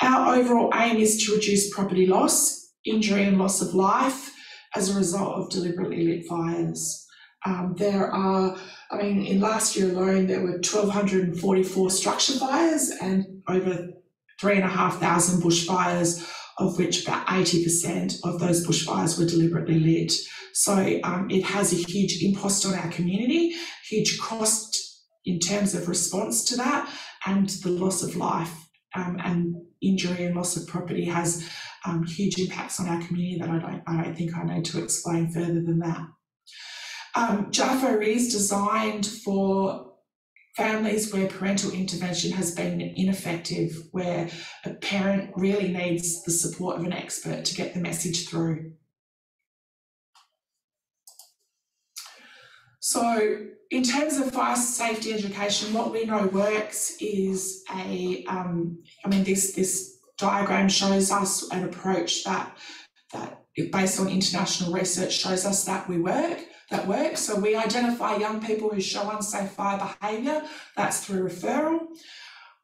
Speaker 3: Our overall aim is to reduce property loss, injury and loss of life as a result of deliberately lit fires. Um, there are, I mean, in last year alone, there were 1,244 structure fires and over 3,500 bushfires of which about 80% of those bushfires were deliberately lit. So um, it has a huge impost on our community, huge cost in terms of response to that, and the loss of life um, and injury and loss of property has um, huge impacts on our community that I don't, I don't think I need to explain further than that. Um, JAFFA is designed for families where parental intervention has been ineffective, where a parent really needs the support of an expert to get the message through. So, in terms of fire safety education, what we know works is a, um, I mean, this this diagram shows us an approach that that based on international research shows us that we work that works. So we identify young people who show unsafe fire behaviour, that's through referral.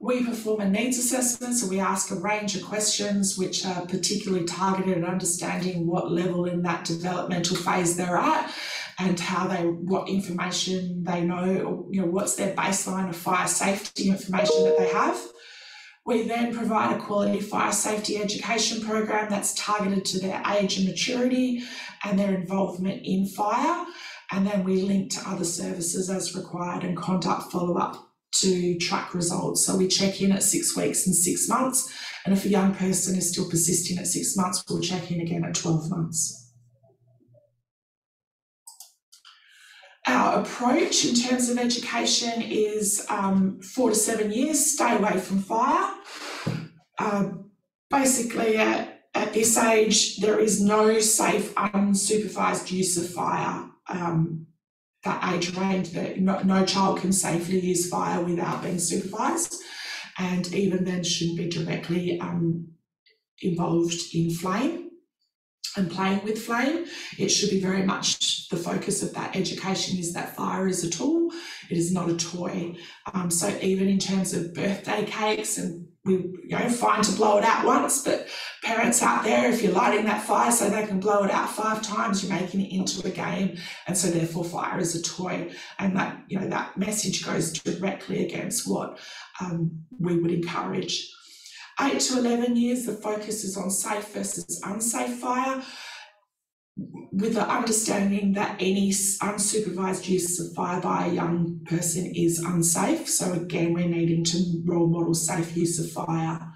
Speaker 3: We perform a needs assessment, so we ask a range of questions which are particularly targeted at understanding what level in that developmental phase they're at and how they what information they know, you know, what's their baseline of fire safety information that they have. We then provide a quality fire safety education program that's targeted to their age and maturity and their involvement in fire. And then we link to other services as required and conduct follow up to track results. So we check in at six weeks and six months. And if a young person is still persisting at six months, we'll check in again at 12 months. Our approach in terms of education is um, four to seven years, stay away from fire. Uh, basically, at, at, this age, there is no safe, unsupervised use of fire. Um, that age range, that no, no child can safely use fire without being supervised, and even then, shouldn't be directly um, involved in flame and playing with flame. It should be very much the focus of that education is that fire is a tool, it is not a toy. Um, so even in terms of birthday cakes and we you know fine to blow it out once, but parents out there, if you're lighting that fire so they can blow it out five times, you're making it into a game, and so therefore fire is a toy, and that you know that message goes directly against what um, we would encourage. 8 to 11 years, the focus is on safe versus unsafe fire, with the understanding that any unsupervised use of fire by a young person is unsafe. So, again, we're needing to role model safe use of fire.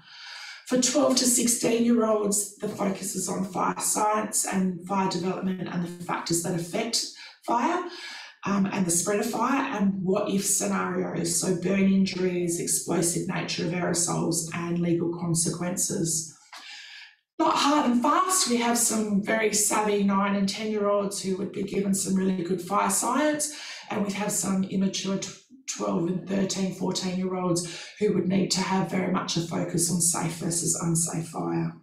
Speaker 3: For 12 to 16 year olds, the focus is on fire science and fire development and the factors that affect fire um, and the spread of fire and what if scenarios, so burn injuries, explosive nature of aerosols, and legal consequences. Not hard and fast, we have some very savvy nine and 10 year olds who would be given some really good fire science, and we have some immature 12 and 13, 14 year olds who would need to have very much a focus on safe versus unsafe fire.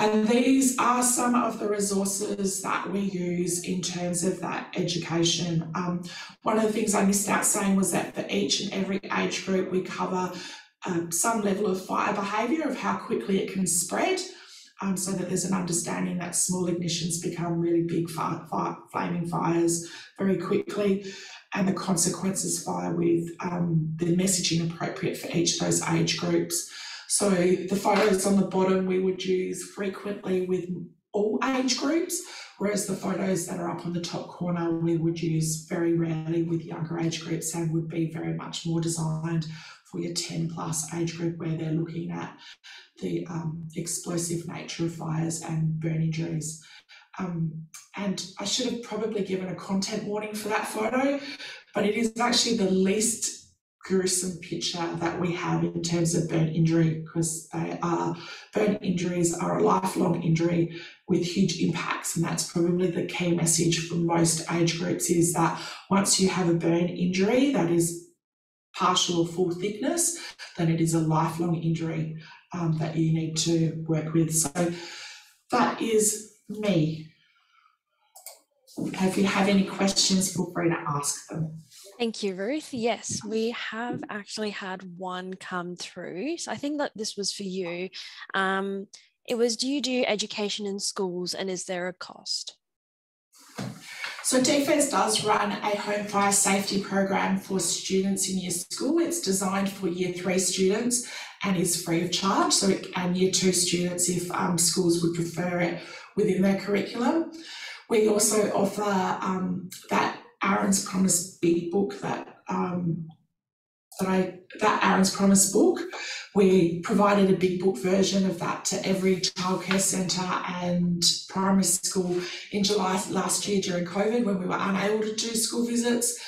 Speaker 3: And these are some of the resources that we use in terms of that education. Um, one of the things I missed out saying was that for each and every age group, we cover um, some level of fire behaviour of how quickly it can spread. Um, so that there's an understanding that small ignitions become really big fire, fire, flaming fires very quickly, and the consequences fire with um, the messaging appropriate for each of those age groups. So the photos on the bottom we would use frequently with all age groups, whereas the photos that are up on the top corner we would use very rarely with younger age groups and would be very much more designed for your 10 plus age group where they're looking at the um, explosive nature of fires and burn injuries. Um, and I should have probably given a content warning for that photo, but it is actually the least gruesome picture that we have in terms of burn injury because they are burn injuries are a lifelong injury with huge impacts and that's probably the key message for most age groups is that once you have a burn injury that is partial or full thickness then it is a lifelong injury um, that you need to work with so that is me if you have any questions feel free to ask them
Speaker 1: Thank you, Ruth. Yes, we have actually had one come through. So I think that this was for you. Um, it was Do you do education in schools and is there a cost?
Speaker 3: So DFES does run a home fire safety program for students in your school. It's designed for year three students and is free of charge. So it, and year two students, if um, schools would prefer it within their curriculum. We also offer um, that Aaron's Promise big book that um, that I that Aaron's Promise book. We provided a big book version of that to every childcare centre and primary school in July last year during COVID when we were unable to do school visits.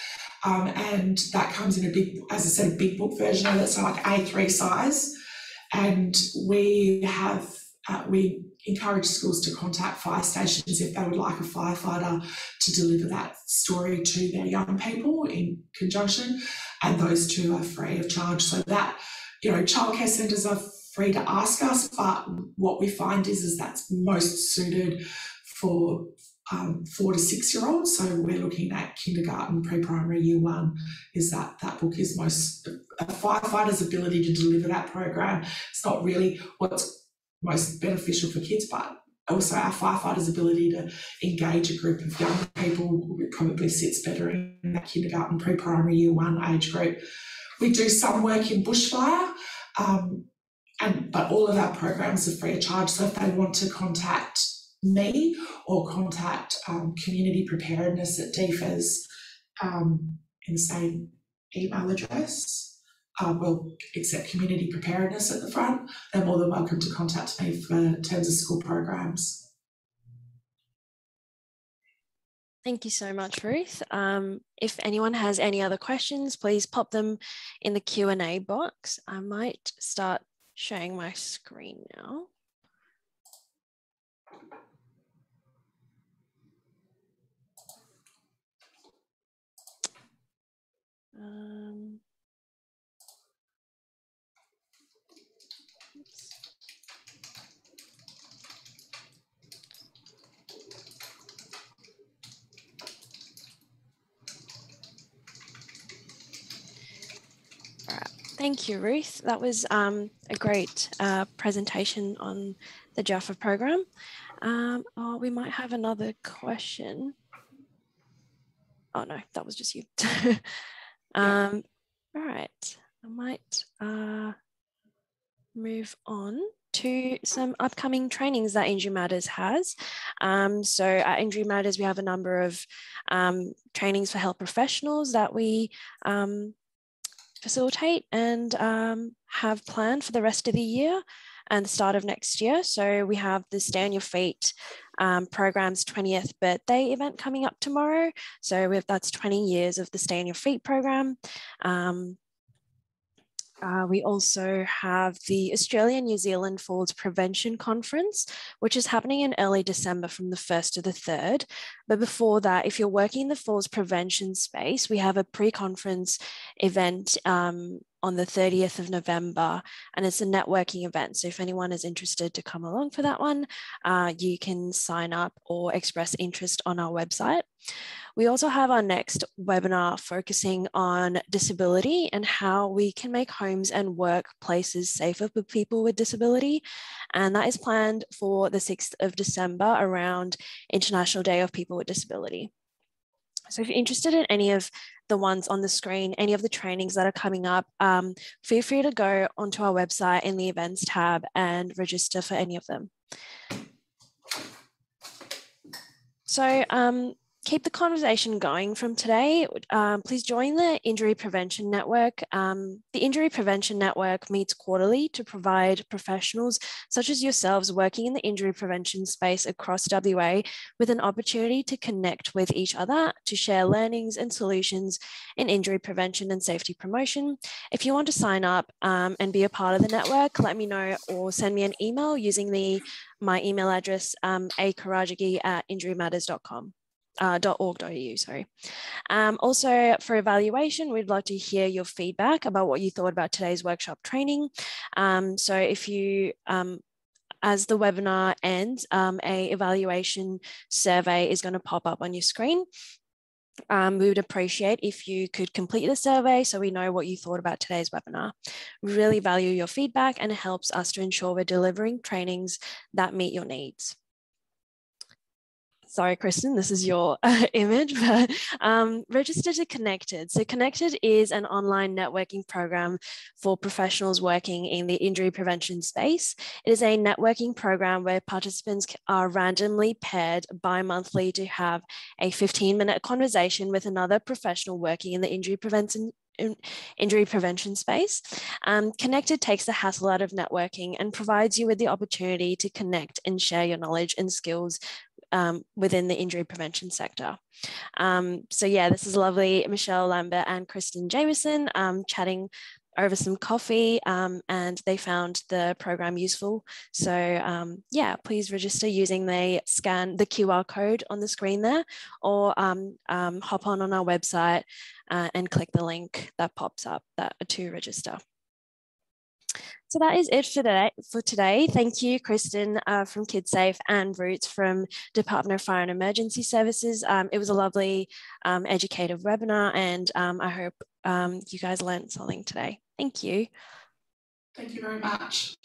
Speaker 3: Um, and that comes in a big, as I said, a big book version of it, so like A3 size. And we have uh, we encourage schools to contact fire stations if they would like a firefighter to deliver that story to their young people in conjunction, and those two are free of charge. So that, you know, childcare centres are free to ask us, but what we find is, is that's most suited for um, four to six year olds. So we're looking at kindergarten, pre primary, year one. Is that that book is most a firefighter's ability to deliver that program? It's not really what's most beneficial for kids, but also our firefighters' ability to engage a group of young people probably sits better in that kindergarten, pre-primary year one age group. We do some work in bushfire, um, and but all of our programs are free of charge. So if they want to contact me or contact um, community preparedness at DFES um, in the same email address, uh, will accept community preparedness at the front, they're more than welcome to contact me for terms of school programs.
Speaker 1: Thank you so much, Ruth. Um, if anyone has any other questions, please pop them in the Q&A box. I might start sharing my screen now. Um, Thank you, Ruth. That was um, a great uh, presentation on the Jaffa program. Um, oh, we might have another question. Oh no, that was just you. [LAUGHS] um, all right, I might. Uh, move on to some upcoming trainings that Injury Matters has. Um, so at Injury Matters, we have a number of um, trainings for health professionals that we um, facilitate and um, have planned for the rest of the year and the start of next year. So we have the Stay on Your Feet um, program's 20th birthday event coming up tomorrow. So if that's 20 years of the Stay on Your Feet program. Um, uh, we also have the Australia New Zealand Falls Prevention Conference, which is happening in early December from the 1st to the 3rd. But before that, if you're working in the falls prevention space, we have a pre conference event um, on the 30th of November, and it's a networking event. So if anyone is interested to come along for that one, uh, you can sign up or express interest on our website. We also have our next webinar focusing on disability and how we can make homes and workplaces safer for people with disability. And that is planned for the 6th of December around International Day of People with Disability. So if you're interested in any of the ones on the screen, any of the trainings that are coming up, um, feel free to go onto our website in the events tab and register for any of them. So um, keep the conversation going from today, um, please join the Injury Prevention Network. Um, the Injury Prevention Network meets quarterly to provide professionals such as yourselves working in the injury prevention space across WA with an opportunity to connect with each other to share learnings and solutions in injury prevention and safety promotion. If you want to sign up um, and be a part of the network, let me know or send me an email using the my email address, um, akarajagi at injurymatters.com uh, .org.au, sorry. Um, also for evaluation, we'd like to hear your feedback about what you thought about today's workshop training. Um, so if you, um, as the webinar ends, um, a evaluation survey is going to pop up on your screen. Um, we would appreciate if you could complete the survey so we know what you thought about today's webinar. We really value your feedback and it helps us to ensure we're delivering trainings that meet your needs sorry, Kristen, this is your [LAUGHS] uh, image, but um, register to Connected. So Connected is an online networking program for professionals working in the injury prevention space. It is a networking program where participants are randomly paired bi-monthly to have a 15 minute conversation with another professional working in the injury prevention injury prevention space. Um, Connected takes the hassle out of networking and provides you with the opportunity to connect and share your knowledge and skills um, within the injury prevention sector. Um, so yeah, this is lovely Michelle Lambert and Kristen Jameson um, chatting over some coffee um, and they found the program useful. So um, yeah, please register using the scan, the QR code on the screen there or hop on on our website uh, and click the link that pops up that, to register. So that is it for today. For today. Thank you, Kristen uh, from KidSafe and Ruth from Department of Fire and Emergency Services. Um, it was a lovely um, educative webinar and um, I hope um, you guys learned something today. Thank you.
Speaker 3: Thank you very much.